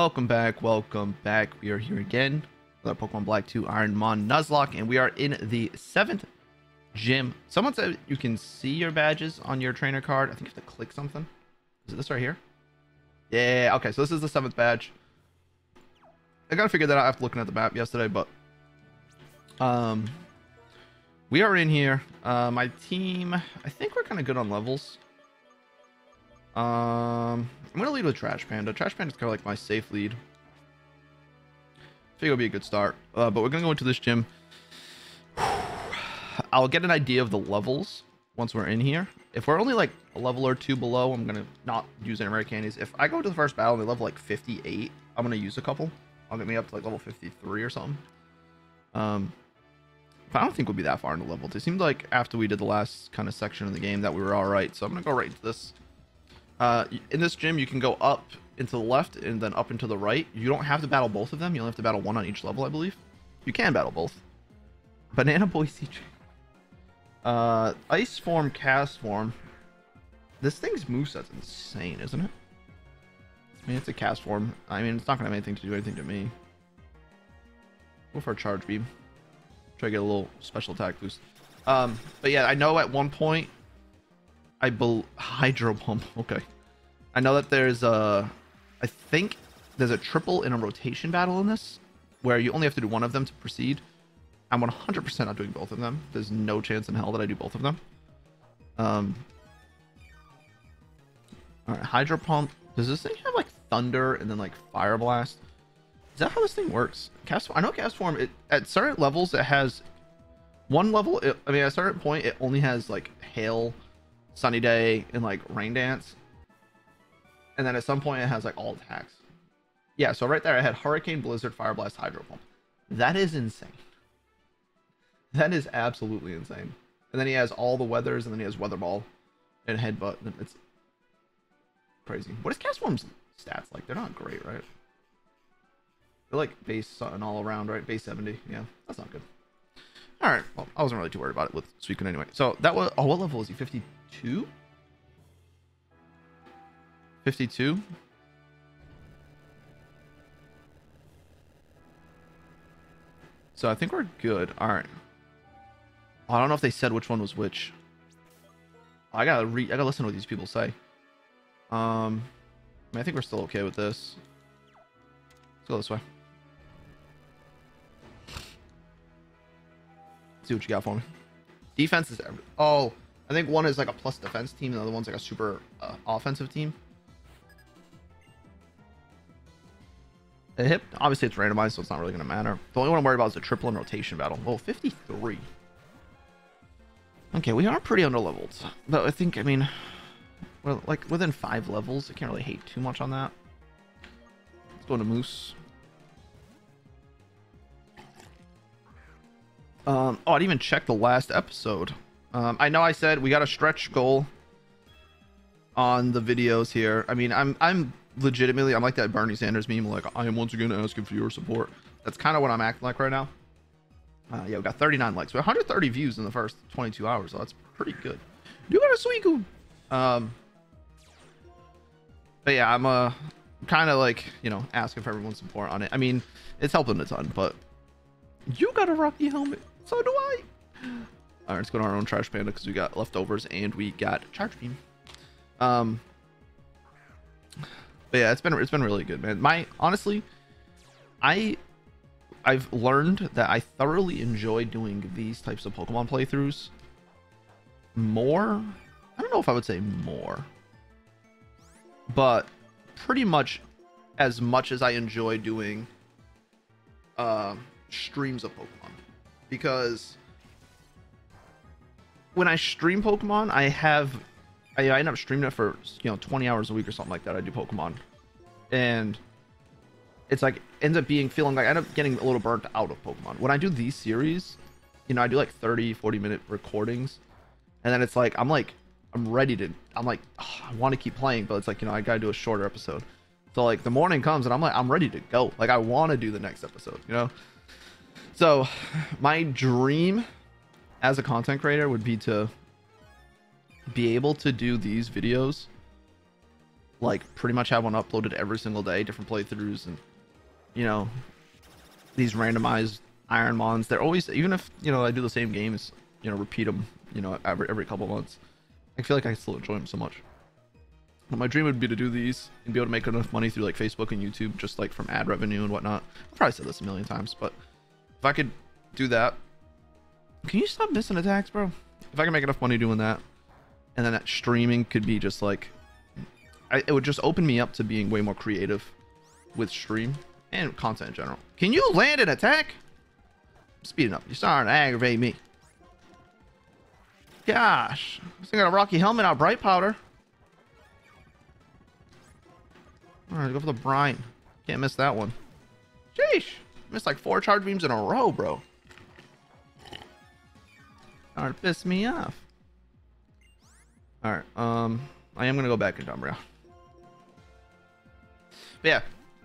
Welcome back, welcome back. We are here again with our Pokemon Black 2 Ironmon Nuzlocke, and we are in the seventh gym. Someone said you can see your badges on your trainer card. I think you have to click something. Is it this right here? Yeah, okay, so this is the seventh badge. I gotta figure that out after looking at the map yesterday, but um we are in here. Uh my team, I think we're kind of good on levels. Um, I'm gonna lead with Trash Panda. Trash Panda is kind of like my safe lead. I think it'll be a good start. Uh, but we're gonna go into this gym. I'll get an idea of the levels once we're in here. If we're only like a level or two below, I'm gonna not use any rare candies. If I go to the first battle and they level like 58, I'm gonna use a couple. I'll get me up to like level 53 or something. Um, I don't think we'll be that far into levels. It seemed like after we did the last kind of section of the game that we were all right. So I'm gonna go right into this. Uh, in this gym, you can go up into the left and then up into the right. You don't have to battle both of them. You only have to battle one on each level, I believe. You can battle both. Banana Boy. Uh, Ice Form, Castform. This thing's moveset's insane, isn't it? I mean, it's a Castform. I mean, it's not going to have anything to do anything to me. Go for a Charge Beam. Try to get a little special attack boost. Um, but yeah, I know at one point I bel Hydro Pump. Okay. I know that there's a, I think there's a triple in a rotation battle in this, where you only have to do one of them to proceed. I'm 100% not doing both of them. There's no chance in hell that I do both of them. Um. All right, Hydro Pump. Does this thing have like Thunder and then like Fire Blast? Is that how this thing works? Cast. I know Castform. It at certain levels it has one level. It, I mean, at a certain point it only has like Hail sunny day and like rain dance. And then at some point it has like all attacks. Yeah so right there i had hurricane blizzard fire blast hydro pump. That is insane. That is absolutely insane. And then he has all the weathers and then he has weather ball and headbutt it's crazy. What is castform's stats like? They're not great right? They're like base and all around right? Base 70 yeah that's not good all right well i wasn't really too worried about it with Suicune anyway so that was oh what level is he 52? 52? So I think we're good. All right. I don't know if they said which one was which. I gotta re I gotta listen to what these people say. Um, I, mean, I think we're still okay with this. Let's go this way. See what you got for me. Defense is every oh I think one is like a plus defense team, and the other one's like a super uh, offensive team. Hip, obviously it's randomized, so it's not really to matter. The only one I'm worried about is the triple and rotation battle. Oh, 53. Okay, we are pretty underleveled. But I think, I mean, well, like within five levels, I can't really hate too much on that. Let's go to Moose. Um, oh, I didn't even check the last episode. Um, I know I said we got a stretch goal on the videos here. I mean, I'm I'm legitimately I'm like that Bernie Sanders meme, like I am once again asking for your support. That's kind of what I'm acting like right now. Uh, yeah, we got 39 likes, we 130 views in the first 22 hours, so that's pretty good. You got a Suicune. Um, but yeah, I'm uh kind of like you know asking for everyone's support on it. I mean, it's helping a ton, but you got a Rocky helmet, so do I. All right, let's go to our own trash panda because we got leftovers and we got charge beam. Um, but yeah, it's been it's been really good, man. My honestly, I I've learned that I thoroughly enjoy doing these types of Pokemon playthroughs more. I don't know if I would say more, but pretty much as much as I enjoy doing uh, streams of Pokemon because when I stream Pokemon, I have I, I end up streaming it for you know 20 hours a week or something like that. I do Pokemon, and it's like ends up being feeling like I end up getting a little burnt out of Pokemon. When I do these series, you know, I do like 30, 40 minute recordings, and then it's like I'm like I'm ready to I'm like oh, I want to keep playing, but it's like you know I gotta do a shorter episode. So like the morning comes and I'm like I'm ready to go. Like I want to do the next episode, you know. So my dream as a content creator would be to be able to do these videos like pretty much have one uploaded every single day, different playthroughs, and you know these randomized Ironmons. They're always even if you know I do the same games, you know, repeat them, you know, every every couple months. I feel like I still enjoy them so much. But my dream would be to do these and be able to make enough money through like Facebook and YouTube, just like from ad revenue and whatnot. I've probably said this a million times, but if I could do that, can you stop missing attacks, bro? If I can make enough money doing that, and then that streaming could be just like, I, it would just open me up to being way more creative with stream and content in general. Can you land an attack? speeding up. You're starting to aggravate me. Gosh. I got a rocky helmet out, bright powder. Alright, go for the brine. Can't miss that one. Sheesh. Missed like four charge beams in a row, bro. Alright, piss me off. Alright, um, I am gonna go back into Umbreon. But yeah,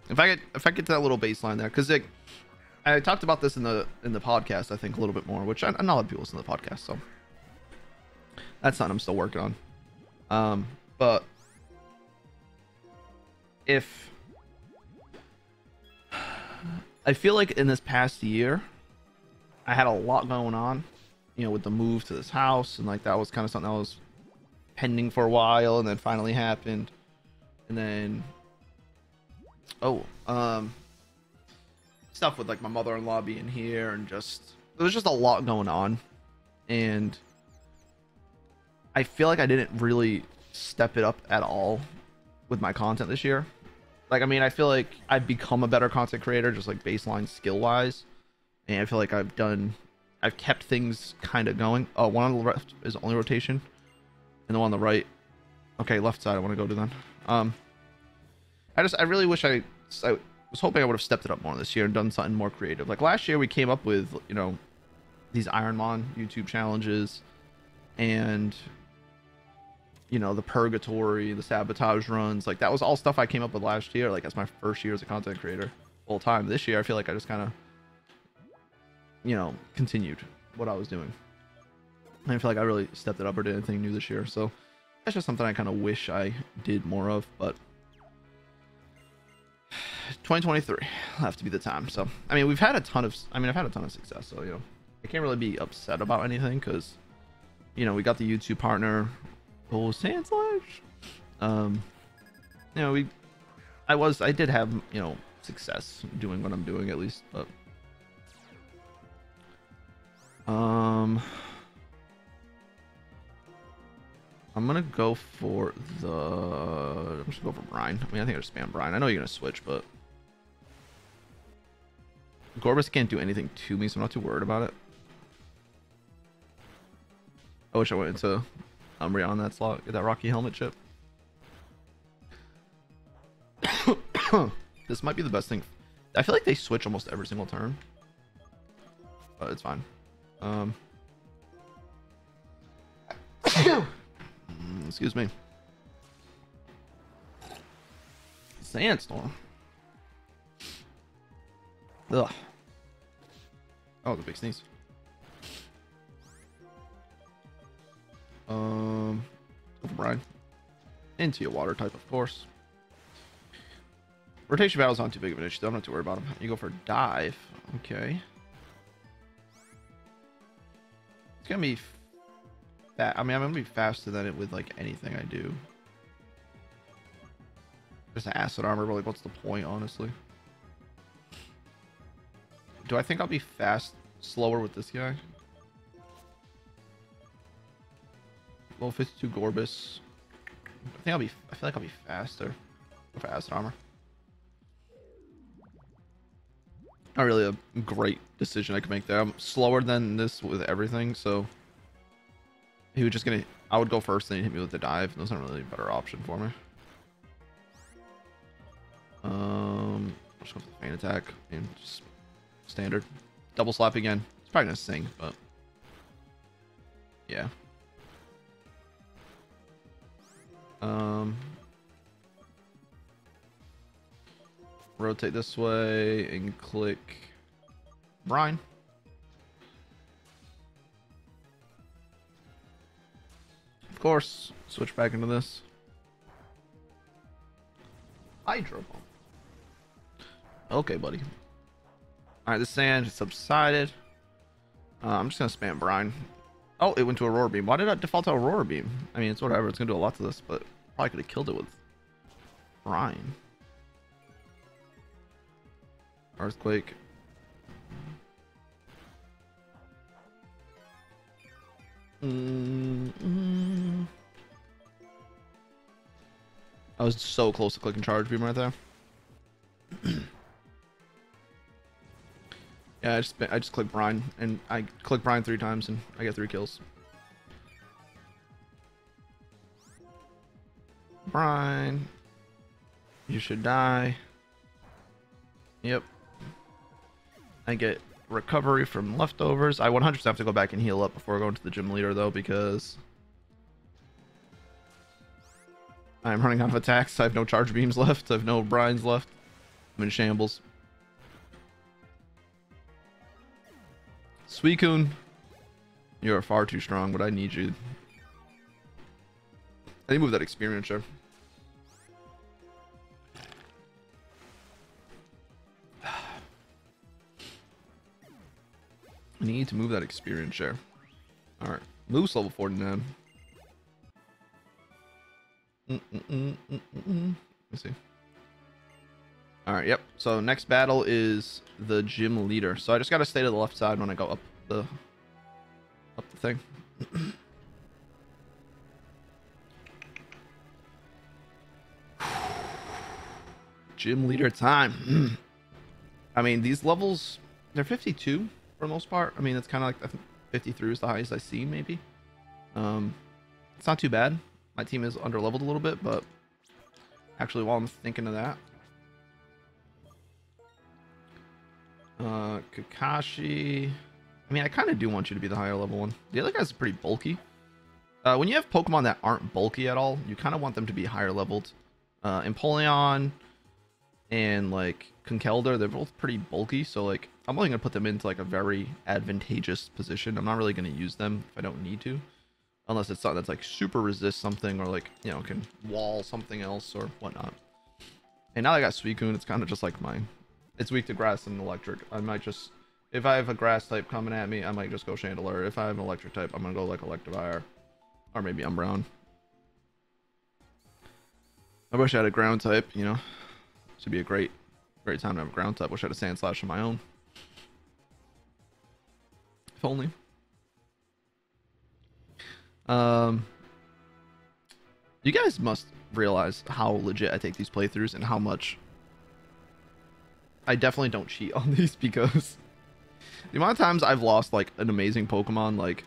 if I get if I get to that little baseline there, because like I talked about this in the in the podcast, I think a little bit more, which I, I know a lot of people listen to the podcast, so that's something I'm still working on. Um, but if I feel like in this past year, I had a lot going on, you know, with the move to this house, and like that was kind of something that was pending for a while, and then finally happened, and then oh, um stuff with like my mother-in-law being here and just there was just a lot going on. And i feel like i didn't really step it up at all with my content this year like i mean i feel like i've become a better content creator just like baseline skill wise and i feel like i've done i've kept things kind of going. Oh one on the left is only rotation and the one on the right okay left side i want to go to then. Um i just i really wish i, I was hoping I would have stepped it up more this year and done something more creative. Like last year, we came up with you know these Ironmon YouTube challenges, and you know the purgatory, the sabotage runs. Like that was all stuff I came up with last year. Like as my first year as a content creator, full time. This year, I feel like I just kind of you know continued what I was doing. I didn't feel like I really stepped it up or did anything new this year. So that's just something I kind of wish I did more of, but 2023 will have to be the time. So, I mean, we've had a ton of, I mean, I've had a ton of success. So, you know, I can't really be upset about anything because, you know, we got the YouTube partner, oh, Sandslash. Um, you know, we, I was, I did have, you know, success doing what I'm doing at least, but, um, I'm gonna go for the. I'm just gonna go for Brine. I mean, I think I just spam Brine. I know you're gonna switch, but Gorebyss can't do anything to me, so I'm not too worried about it. I wish I went into Umbreon on that slot. Get that Rocky Helmet chip. this might be the best thing. I feel like they switch almost every single turn. But it's fine. Um. Excuse me. Sandstorm. Ugh. Oh, the big sneeze. Um. Into your water type, of course. Rotation battle's aren't too big of an issue. Don't have to worry about them. You go for dive. Okay. It's gonna be that I mean I'm gonna be faster than it with like anything I do. Just acid armor, but like what's the point, honestly? Do I think I'll be fast slower with this guy? Level 52 Gorebyss. I think I'll be I feel like I'll be faster. for acid armor. Not really a great decision I could make there. I'm slower than this with everything, so he was just gonna I would go first then he'd hit me with the dive. That's not really a better option for me. Um I'll just go for the attack and just standard. Double slap again. It's probably gonna sing, but yeah. Um rotate this way and click Brine. Of course, switch back into this. Hydro Pump. Okay, buddy. Alright, the sand subsided. Uh, I'm just gonna spam brine. Oh, it went to Aurora Beam. Why did I default to Aurora Beam? I mean, it's whatever. It's gonna do a lot to this, but probably could have killed it with brine. Earthquake. Mm -mm. I was so close to clicking charge beam right there. yeah, I just I just click brine and I click brine three times and I get three kills. Brine, you should die. Yep. I get recovery from leftovers. I 100% have to go back and heal up before going to the gym leader though because I'm running out of attacks. I have no charge beams left. I have no brines left. I'm in shambles. Suicune, you are far too strong, but I need you. I need to move that experience share. I need to move that experience share. Alright. Moose level 49. Mm -mm -mm Let me see. Alright, yep. So next battle is the gym leader. So I just gotta stay to the left side when I go up the up the thing. gym leader time. I mean, these levels, they're 52 for the most part. I mean, it's kind of like 53 is the highest I see, maybe. Um, it's not too bad. My team is under leveled a little bit, but actually, while I'm thinking of that, uh, Kakashi. I mean, I kind of do want you to be the higher level one. The other guy's pretty bulky. Uh, when you have Pokemon that aren't bulky at all, you kind of want them to be higher leveled. Uh, Empoleon and like Conkeldurr, they're both pretty bulky, so like I'm only gonna put them into like a very advantageous position. I'm not really gonna use them if I don't need to, unless it's something that's like super resist something or like you know can wall something else or whatnot. And now I got Suicune, it's kind of just like mine. It's weak to grass and electric. I might just if I have a grass type coming at me, I might just go Chandelure. If I have an electric type, I'm gonna go like Electivire, or maybe Umbreon. I wish I had a ground type, you know. This would be a great, great time to have a ground type. Wish I had a Sandslash of my own. If only. Um, you guys must realize how legit I take these playthroughs and how much I definitely don't cheat on these because the amount of times I've lost like an amazing Pokemon, like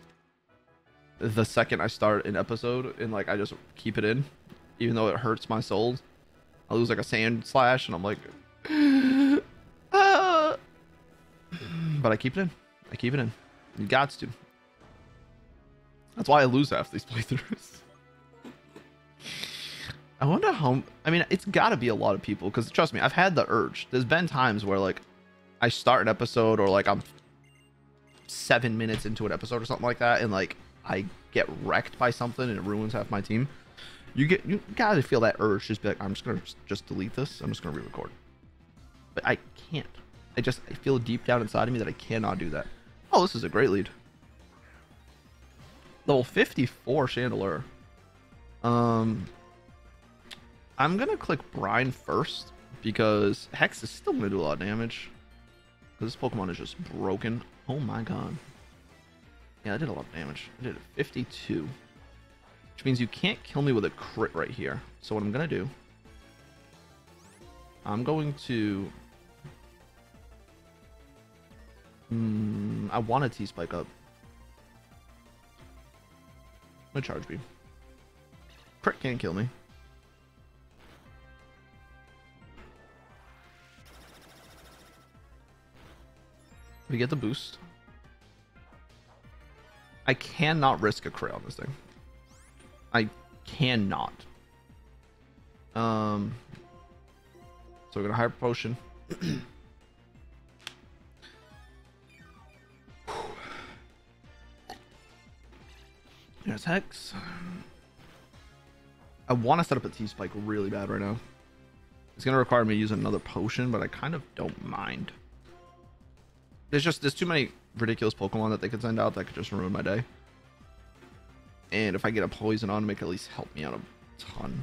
the second I start an episode and like I just keep it in, even though it hurts my soul. I lose like a Sandslash and I'm like, ah. but I keep it in. I keep it in. You got to. That's why I lose half these playthroughs. I wonder how. I mean, it's got to be a lot of people because trust me, I've had the urge. There's been times where like I start an episode or like I'm seven minutes into an episode or something like that, and like I get wrecked by something and it ruins half my team. You get you gotta feel that urge just be like, I'm just gonna just delete this. I'm just gonna re-record. But I can't. I just I feel deep down inside of me that I cannot do that. Oh, this is a great lead. Level 54 Chandelure. Um, I'm gonna click Brine first because Hex is still gonna do a lot of damage. This Pokemon is just broken. Oh my god. Yeah, I did a lot of damage. I did 52. Which means you can't kill me with a crit right here. So what I'm gonna do... I'm going to... Hmm, I want a T-Spike up. I'm gonna charge beam. Crit can't kill me. We get the boost. I cannot risk a crit on this thing. I cannot. Um, so we're gonna hyper potion. There's Hex. I want to set up a T-Spike really bad right now. It's gonna require me to use another potion, but I kind of don't mind. There's just there's too many ridiculous Pokemon that they could send out that could just ruin my day. And if I get a poison on, make at least help me out a ton.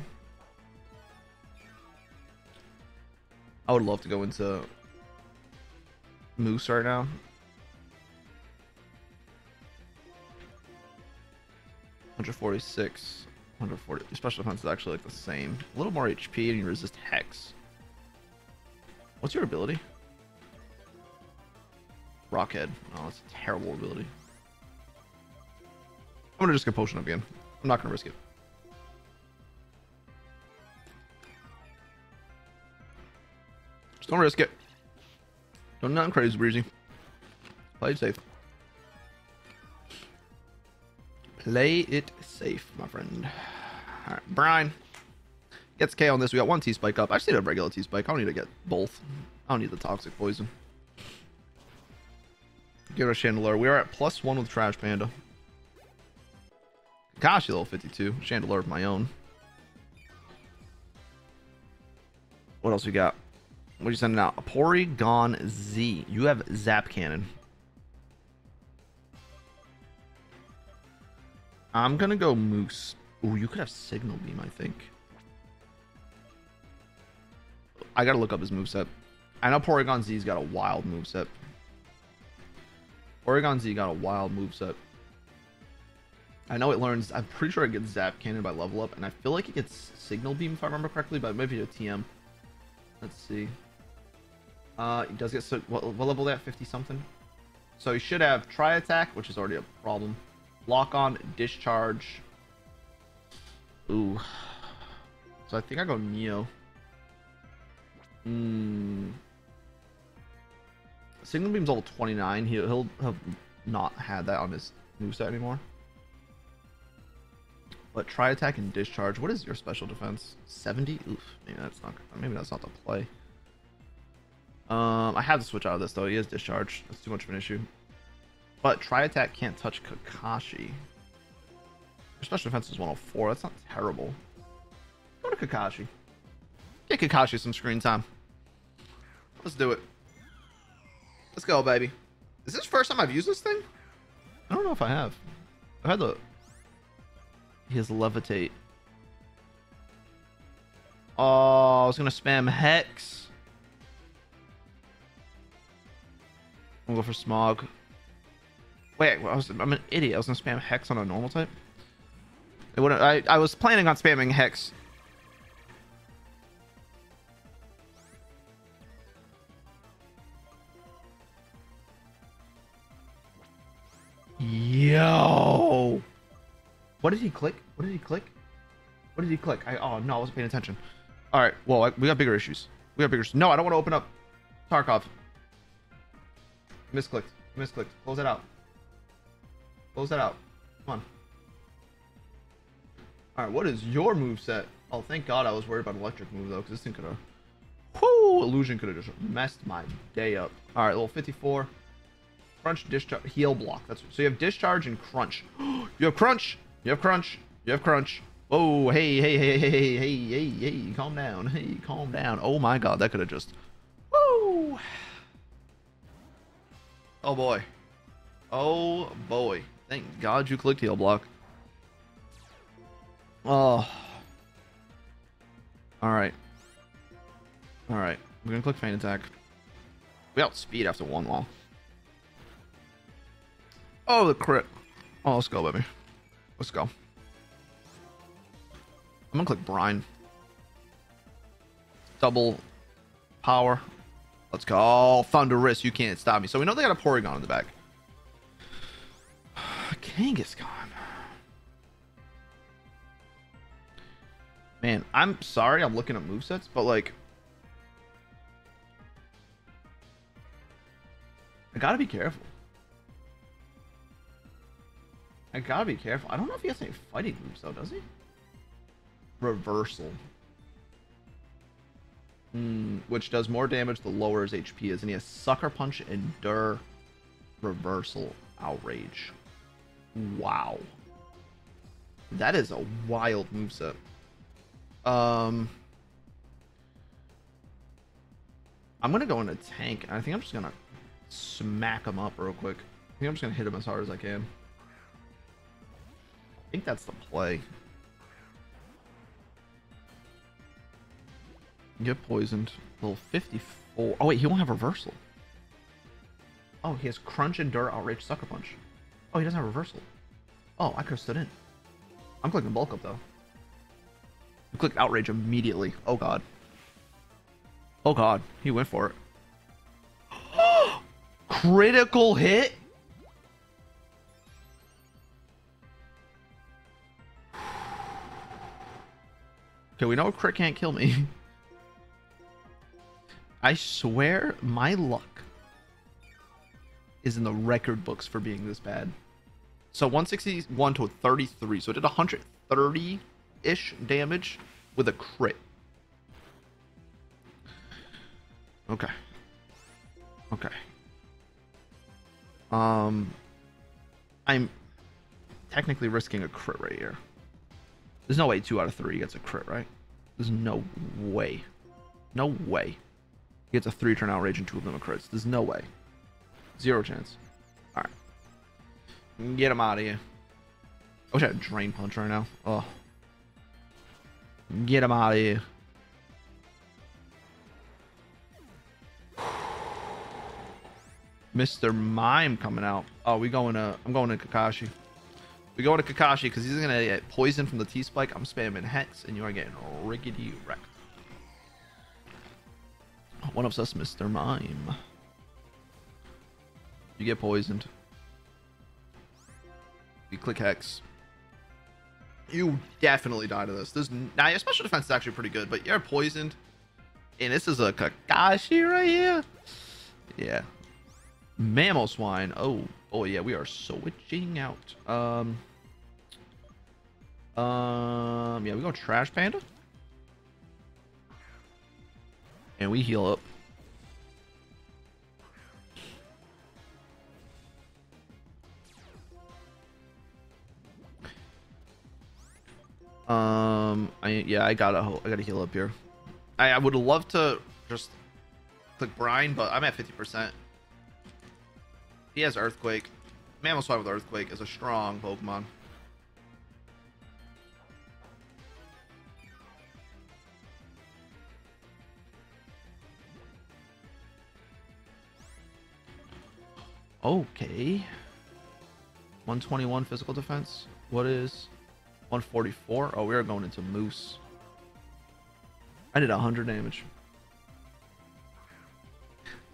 I would love to go into Moose right now. 146, 140. Special defense is actually like the same. A little more HP and you resist Hex. What's your ability? Rockhead. Oh, that's a terrible ability. I'm gonna just get potion up again. I'm not gonna risk it. Just don't risk it. Don't nothing crazy, Breezy. Play it safe. Play it safe, my friend. Alright, Brine. Gets K on this. We got one T-Spike up. I just need a regular T-Spike. I don't need to get both. I don't need the toxic poison. Get our Chandelure. We are at plus one with Trash Panda. Kakashi level 52. Chandelure of my own. What else we got? What are you sending out? Porygon Z. You have Zap Cannon. I'm gonna go Moose. Ooh, you could have Signal Beam, I think. I gotta look up his moveset. I know Porygon Z's got a wild moveset. Porygon Z got a wild moveset. I know it learns. I'm pretty sure it gets Zap Cannon by level up, and I feel like it gets Signal Beam if I remember correctly, but maybe a TM. Let's see. Uh, he does get so what, what level at 50 something. So he should have Tri Attack, which is already a problem. Lock on, Discharge. Ooh. So I think I go Neo. Hmm. Signal Beam's level 29. He'll, he'll have not had that on his moveset anymore. But Tri Attack and Discharge. What is your special defense? 70? Oof. Maybe that's not. Maybe that's not the play. Um, I have to switch out of this though. He is Discharge. That's too much of an issue. But Tri Attack can't touch Kakashi. Your special defense is 104. That's not terrible. Go to Kakashi. Get Kakashi some screen time. Let's do it. Let's go, baby. Is this the first time I've used this thing? I don't know if I have. I had the... He has Levitate. Oh, I was going to spam Hex. I'm to go for Smog. Wait, I was, I'm an idiot. I was going to spam Hex on a normal type. It wouldn't, I, I was planning on spamming Hex Yo! What did he click? What did he click? What did he click? I oh no, I wasn't paying attention. All right, well I, we got bigger issues. We got bigger. No, I don't want to open up Tarkov. Misclicked. Misclicked. Close that out. Close that out. Come on. All right, what is your move set? Oh, thank God I was worried about electric move though, because this thing could have. Whoo! Illusion could have just messed my day up. All right, level 54. Crunch, discharge, heal block. That's so you have discharge and crunch. you have crunch. You have crunch. You have crunch. Oh, hey, hey, hey, hey, hey, hey, hey, hey, calm down. Hey, calm down. Oh my god, that could have just. Woo! Oh boy. Oh boy. Thank God you clicked heal block. Oh. Alright. Alright. We're gonna click feint attack. We outspeed after one wall. Oh, the crit. Oh, let's go, baby. Let's go. I'm gonna click Brine. Double power. Let's go. Oh, Thundurus, you can't stop me. So we know they got a Porygon in the back. Kangaskhan. Man, I'm sorry I'm looking at movesets, but like... I gotta be careful. I gotta be careful. I don't know if he has any fighting moves though, does he? Reversal. Mm, which does more damage the lower his HP is. And he has Sucker Punch, Endure, Reversal, Outrage. Wow. That is a wild moveset. Um, I'm gonna go in a tank. I think I'm just gonna smack him up real quick. I think I'm just gonna hit him as hard as I can. I think that's the play. Get poisoned. Level 54. Oh wait, he won't have reversal. Oh, he has Crunch, Endure, Outrage, Sucker Punch. Oh, he doesn't have reversal. Oh, I could have stood in. I'm clicking bulk up though. I clicked outrage immediately. Oh god. Oh god, he went for it. Critical hit? Okay, we know crit can't kill me. I swear my luck is in the record books for being this bad. So 161 to 33. So it did 130-ish damage with a crit. Okay. Okay. Um, I'm technically risking a crit right here. There's no way two out of three gets a crit, right? There's no way. No way. He gets a three turn outrage and two of them are crits. There's no way. Zero chance. Alright. Get him out of here. I wish I had Drain Punch right now. Oh. Get him out of here. Mr. Mime coming out. Oh, we going to... I'm going to Kakashi. We going to Kakashi because he's going to get poisoned from the T-Spike. I'm spamming Hex, and you are getting rickety wrecked. Oh, one of us, Mr. Mime. You get poisoned. You click Hex. You definitely die to this. This now your special defense is actually pretty good, but you're poisoned. And this is a Kakashi right here. Yeah. Mamoswine. Oh, oh yeah, we are switching out. Um. Um. Yeah, we go Trash Panda. And we heal up. Um, I yeah, I gotta I gotta heal up here. I, I would love to just click Brine, but I'm at 50%. He has Earthquake. Mamoswine with Earthquake is a strong Pokemon. Okay. 121 physical defense. What is 144? Oh, we are going into Moose. I did 100 damage.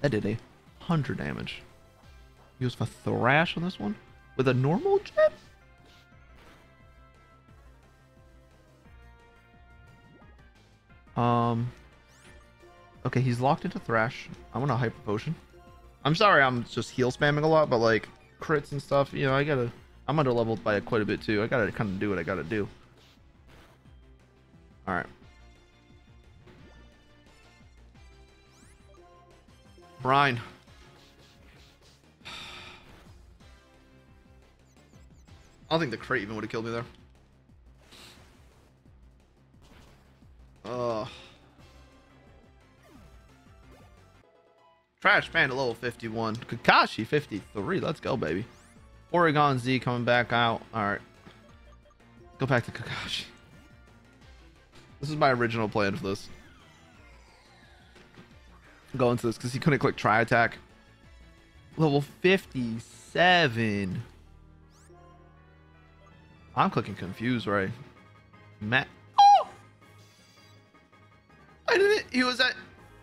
That did a 100 damage. Use for Thrash on this one? With a normal gem? Um. Okay, he's locked into Thrash. I'm gonna Hyper Potion. I'm sorry I'm just heal spamming a lot, but like crits and stuff, you know, I gotta I'm under leveled by quite a bit too. I gotta kind of do what I gotta do. Alright. Brine. I don't think the crate even would have killed me there. Ugh. Trash Panda level 51. Kakashi 53. Let's go, baby. Porygon Z coming back out. Alright. Go back to Kakashi. This is my original plan for this. Go into this because he couldn't click Tri Attack. Level 57. I'm clicking confused, right? Matt. Oh! I didn't. He was at.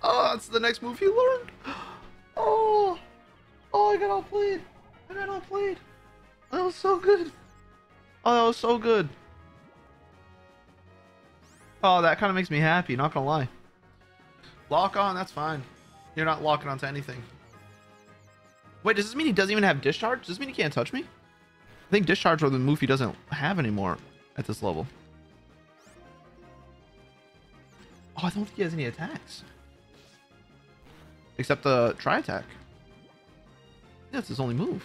Oh, that's the next move he learned. Oh. Oh, I got outplayed. I got outplayed. That was so good. Oh, that was so good. Oh, that kind of makes me happy, not gonna lie. Lock on, that's fine. You're not locking onto anything. Wait, does this mean he doesn't even have discharge? Does this mean he can't touch me? I think discharge or the move he doesn't have anymore at this level. Oh, I don't think he has any attacks. Except the Tri Attack. That's his only move.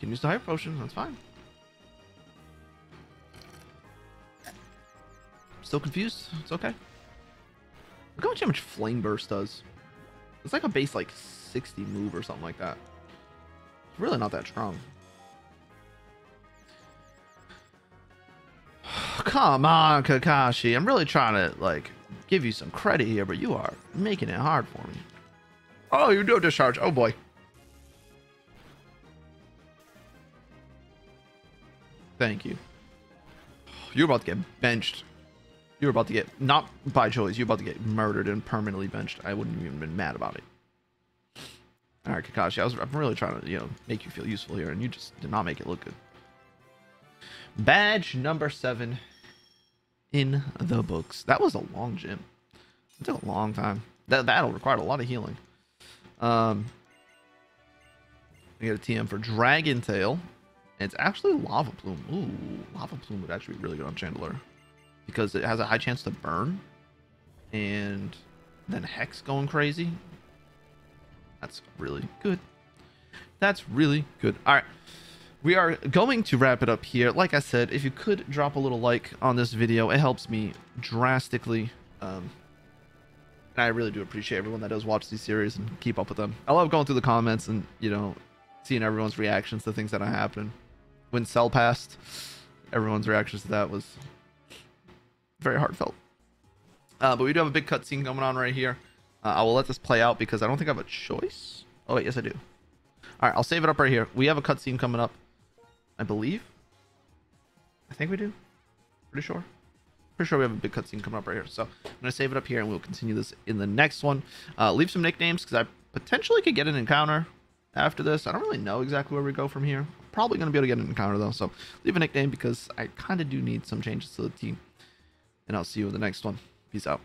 Can use the hyper potion, that's fine. Still confused? It's okay. Look how much, how much Flame Burst does. It's like a base like 60 move or something like that. Really not that strong. Come on, Kakashi. I'm really trying to, like, give you some credit here, but you are making it hard for me. Oh, you do discharge. Oh, boy. Thank you. You're about to get benched. You're about to get, not by choice, you're about to get murdered and permanently benched. I wouldn't even been mad about it. All right, Kakashi, I was, I'm really trying to, you know, make you feel useful here, and you just did not make it look good. Badge number seven in the books. That was a long gym. It took a long time. That battle required a lot of healing. Um, we get a TM for Dragon Tail. And it's actually Lava Plume. Ooh, Lava Plume would actually be really good on Chandelure. Because it has a high chance to burn. And then Hex going crazy. That's really good. That's really good. All right. We are going to wrap it up here. Like I said, if you could drop a little like on this video, it helps me drastically. Um, and I really do appreciate everyone that does watch these series and keep up with them. I love going through the comments and, you know, seeing everyone's reactions to things that are happening. When Cell passed, everyone's reactions to that was very heartfelt. Uh, but we do have a big cutscene coming on right here. Uh, I will let this play out because I don't think I have a choice. Oh, wait, yes, I do. All right, I'll save it up right here. We have a cutscene coming up, I believe. I think we do. Pretty sure. Pretty sure we have a big cutscene coming up right here. So I'm going to save it up here and we'll continue this in the next one. Uh, leave some nicknames because I potentially could get an encounter after this. I don't really know exactly where we go from here. Probably going to be able to get an encounter though. So leave a nickname because I kind of do need some changes to the team. And I'll see you in the next one. Peace out.